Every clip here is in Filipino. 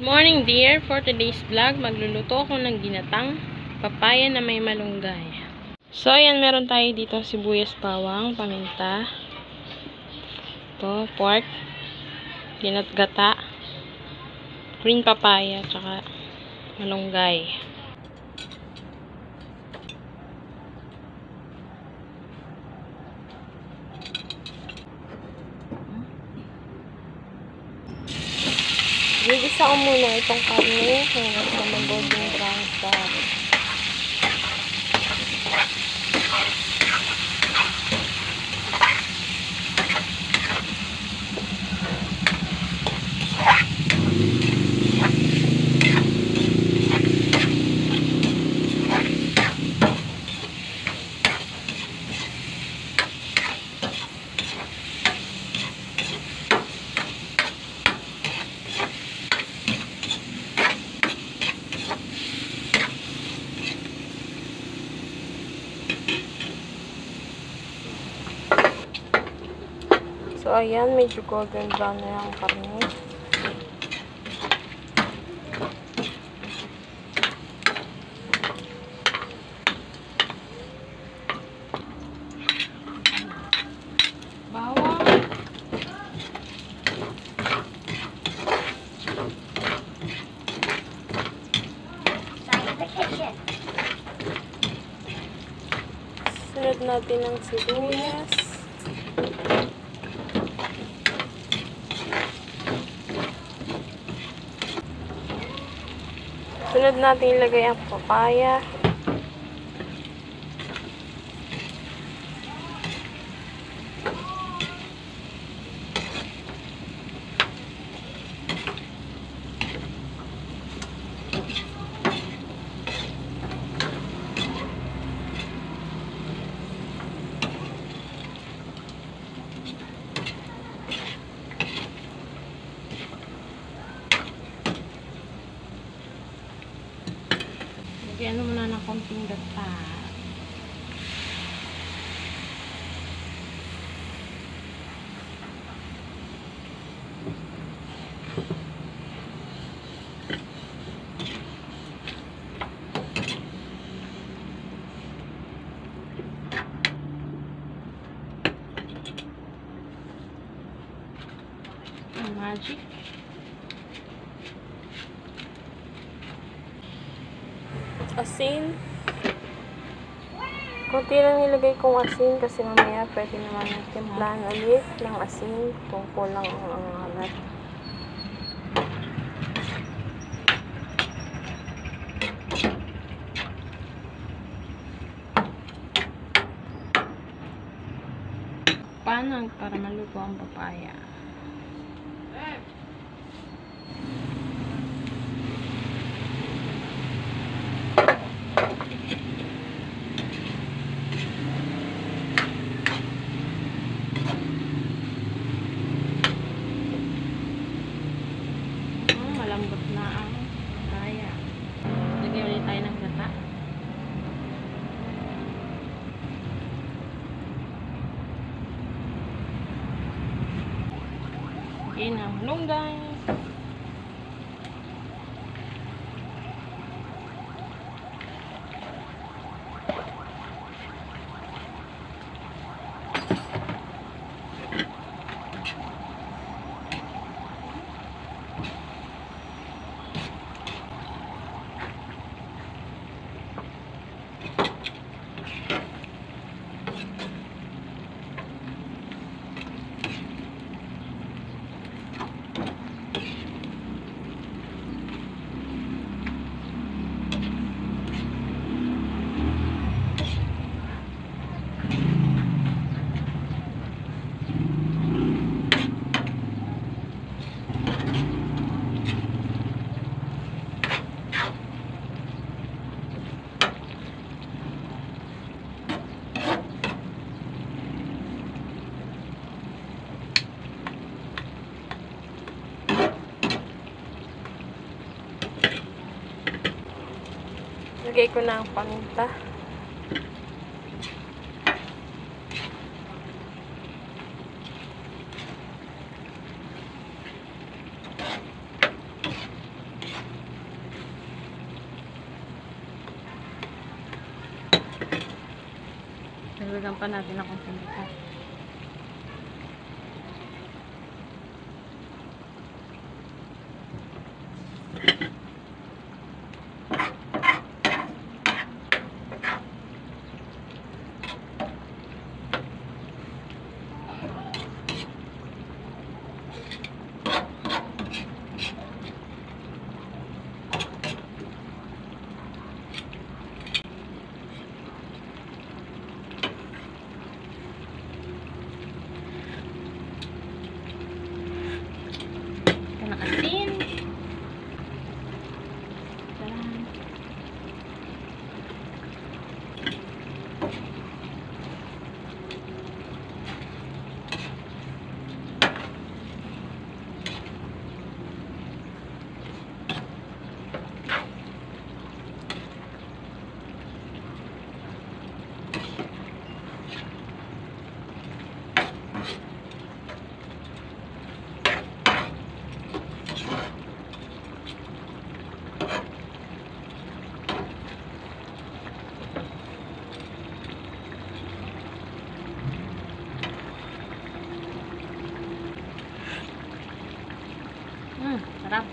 Good morning dear! For today's vlog, magluluto ako ng ginatang papaya na may malunggay. So, ayan, meron tayo dito sibuyas bawang, paminta, to pork, ginatgata, green papaya, tsaka malunggay. Ko muna itong karne. Hanggang sa mag-golden brown sa So, ayan, medyo golden brown na yung karne. Sunod natin ang sibuyas. Sunod natin ilagay ang papaya. Muna ng konting. Ang magic. Asin. Kunti lang nilagay kong asin kasi mamaya pwede naman timplahan ulit ng asin kung kulang ang ang alat. Panang para maluto ang papaya. Oh, malambot na ang kaya. Lagyan ulit tayo ng gata. Okay na, Nilagay ko na ang paminta. Nagdagan pa natin ang paminta. Mm, sarap.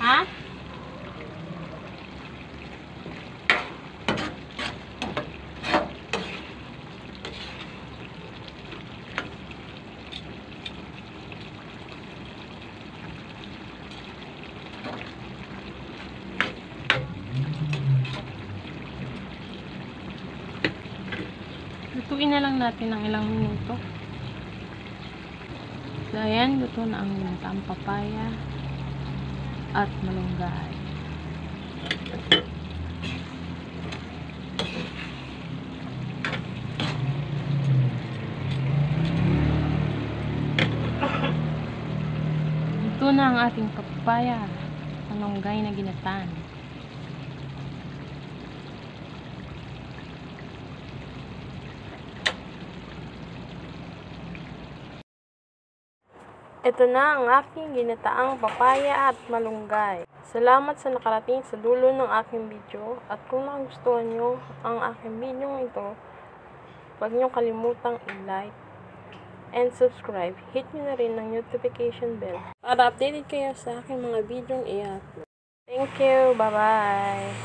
Ha? Lutuin na lang natin ng ilang minuto. So, ayan, luto na ang ginataang papaya at malunggay. Luto na ang ating papaya, malunggay na ginatan. Ito na ang aking ginataang papaya at malunggay. Salamat sa nakarating sa dulo ng aking video. At kung nagustuhan nyo ang aking video ito, huwag nyo kalimutang i-like and subscribe. Hit nyo na rin ang notification bell para updated kayo sa aking mga video i-upload. Thank you. Bye-bye.